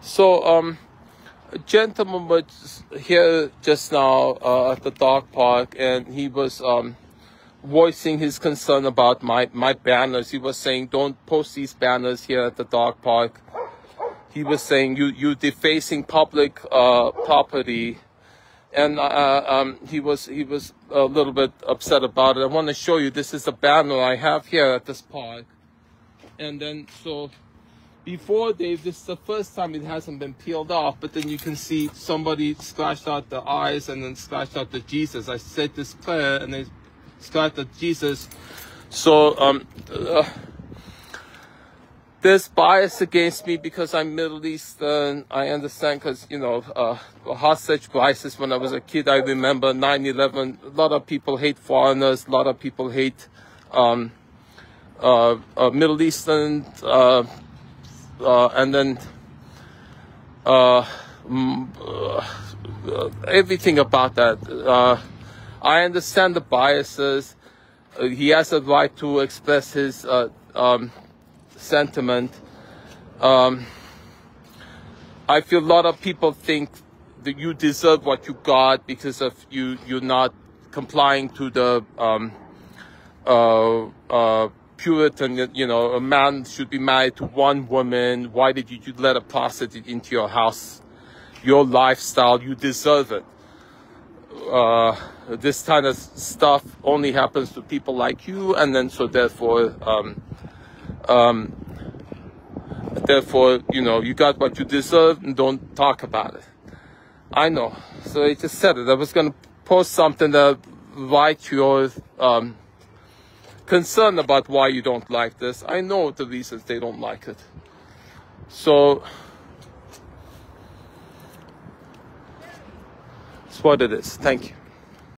So, um, a gentleman was here just now uh, at the dog park, and he was um, voicing his concern about my, my banners. He was saying, "Don't post these banners here at the dog park." He was saying, "You you defacing public uh, property," and uh, um, he was he was a little bit upset about it. I want to show you. This is a banner I have here at this park, and then so before Dave, this is the first time it hasn't been peeled off, but then you can see somebody scratched out the eyes and then scratched out the Jesus. I said this prayer and they scratched out Jesus. So, um, uh, there's bias against me because I'm Middle Eastern. I understand because, you know, uh, hostage crisis when I was a kid, I remember 9-11. A lot of people hate foreigners. A lot of people hate, um, uh, uh, Middle Eastern, uh, and then uh, mm, uh, everything about that. Uh, I understand the biases. Uh, he has a right to express his um, sentiment. Um, I feel a lot of people think that you deserve what you got because of you you're not complying to the um, uh, uh, Puritan, you know, a man should be married to one woman. Why did you let a prostitute into your house? Your lifestyle, you deserve it. Uh, this kind of stuff only happens to people like you, and then so therefore, um, um, therefore, you know, you got what you deserve, and don't talk about it. I know. So I just said it. I was gonna post something that write your um, concerned about why you don't like this. I know the reasons they don't like it. So, it's what it is. Thank you.